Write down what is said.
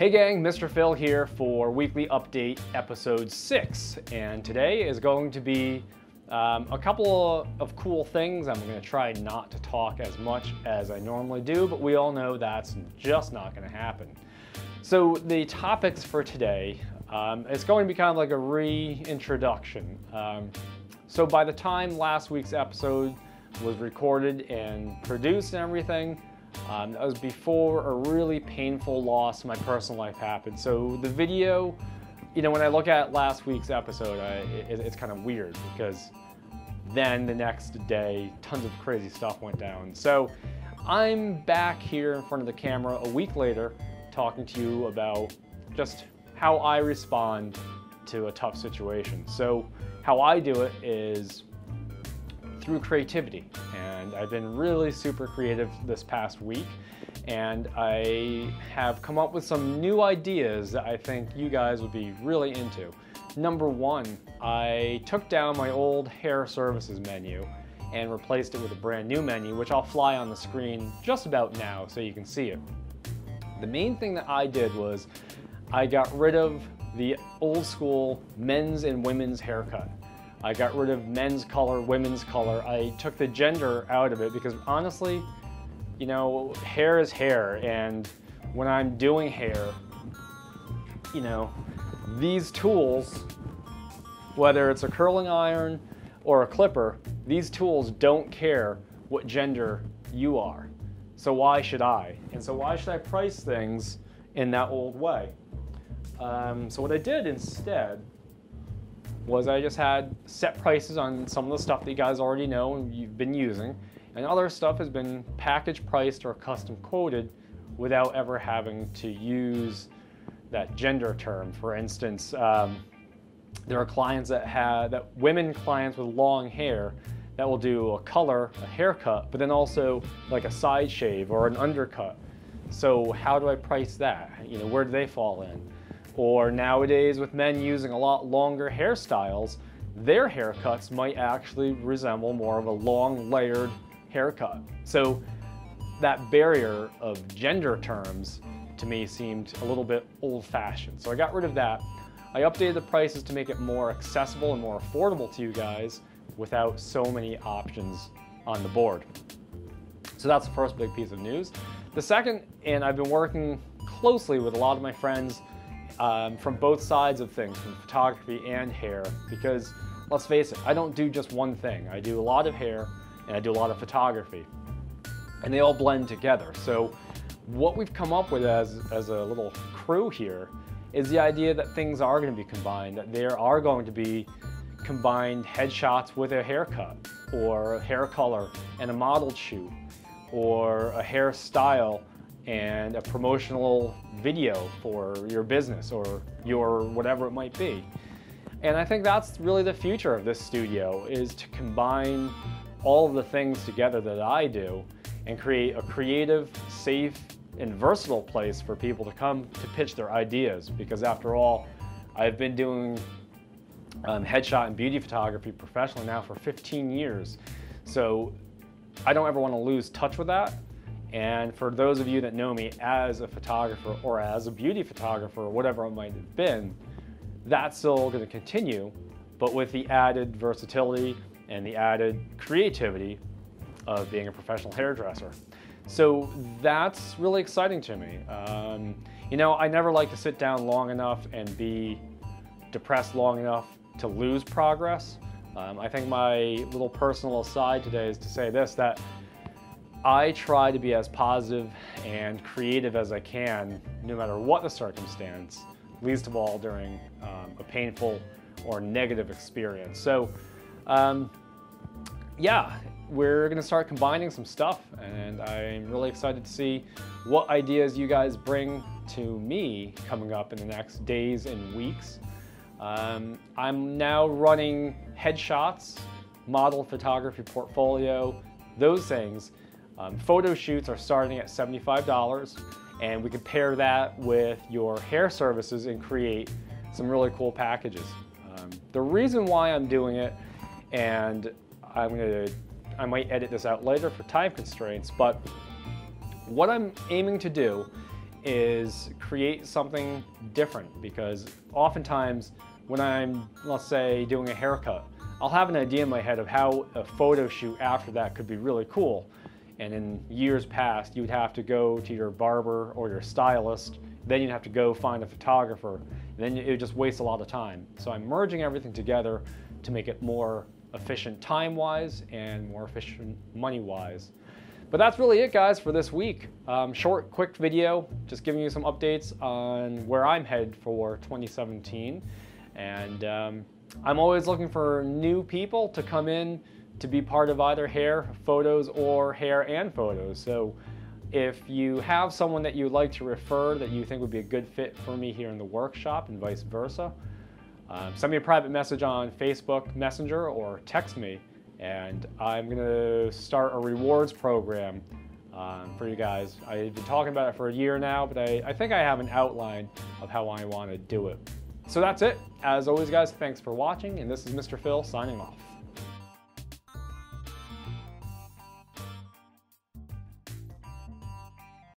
Hey gang, Mr. Phil here for Weekly Update Episode 6. And today is going to be um, a couple of cool things. I'm going to try not to talk as much as I normally do, but we all know that's just not going to happen. So the topics for today, um, it's going to be kind of like a reintroduction. Um, so by the time last week's episode was recorded and produced and everything, um, that was before a really painful loss in my personal life happened. So the video, you know, when I look at last week's episode, I, it, it's kind of weird because then the next day, tons of crazy stuff went down. So I'm back here in front of the camera a week later talking to you about just how I respond to a tough situation. So how I do it is through creativity. And I've been really super creative this past week. And I have come up with some new ideas that I think you guys would be really into. Number one, I took down my old hair services menu and replaced it with a brand new menu, which I'll fly on the screen just about now so you can see it. The main thing that I did was I got rid of the old school men's and women's haircut. I got rid of men's color, women's color. I took the gender out of it because honestly, you know, hair is hair. And when I'm doing hair, you know, these tools, whether it's a curling iron or a clipper, these tools don't care what gender you are. So why should I? And so why should I price things in that old way? Um, so what I did instead was I just had set prices on some of the stuff that you guys already know and you've been using, and other stuff has been package priced or custom quoted without ever having to use that gender term. For instance, um, there are clients that have that women clients with long hair that will do a color, a haircut, but then also like a side shave or an undercut. So how do I price that? You know, where do they fall in? Or nowadays, with men using a lot longer hairstyles, their haircuts might actually resemble more of a long layered haircut. So that barrier of gender terms to me seemed a little bit old fashioned. So I got rid of that. I updated the prices to make it more accessible and more affordable to you guys without so many options on the board. So that's the first big piece of news. The second, and I've been working closely with a lot of my friends um, from both sides of things, from photography and hair, because let's face it, I don't do just one thing. I do a lot of hair and I do a lot of photography, and they all blend together. So what we've come up with as, as a little crew here is the idea that things are going to be combined, that there are going to be combined headshots with a haircut, or a hair color and a modeled shoot, or a hairstyle and a promotional video for your business or your whatever it might be. And I think that's really the future of this studio is to combine all of the things together that I do and create a creative, safe, and versatile place for people to come to pitch their ideas because after all, I've been doing um, headshot and beauty photography professionally now for 15 years. So I don't ever want to lose touch with that. And for those of you that know me as a photographer or as a beauty photographer or whatever it might have been, that's still going to continue, but with the added versatility and the added creativity of being a professional hairdresser. So that's really exciting to me. Um, you know, I never like to sit down long enough and be depressed long enough to lose progress. Um, I think my little personal aside today is to say this, that I try to be as positive and creative as I can, no matter what the circumstance, least of all during um, a painful or negative experience. So, um, yeah, we're to start combining some stuff, and I'm really excited to see what ideas you guys bring to me coming up in the next days and weeks. Um, I'm now running headshots, model photography portfolio, those things um, photo shoots are starting at $75 and we can pair that with your hair services and create some really cool packages. Um, the reason why I'm doing it, and I'm gonna, I might edit this out later for time constraints, but what I'm aiming to do is create something different because oftentimes when I'm, let's say, doing a haircut, I'll have an idea in my head of how a photo shoot after that could be really cool. And in years past, you'd have to go to your barber or your stylist, then you'd have to go find a photographer, then it would just waste a lot of time. So I'm merging everything together to make it more efficient time-wise and more efficient money-wise. But that's really it, guys, for this week. Um, short, quick video, just giving you some updates on where I'm headed for 2017. And um, I'm always looking for new people to come in to be part of either hair photos or hair and photos. So if you have someone that you'd like to refer that you think would be a good fit for me here in the workshop and vice versa, um, send me a private message on Facebook Messenger or text me and I'm gonna start a rewards program um, for you guys. I've been talking about it for a year now, but I, I think I have an outline of how I want to do it. So that's it. As always, guys, thanks for watching, and this is Mr. Phil signing off.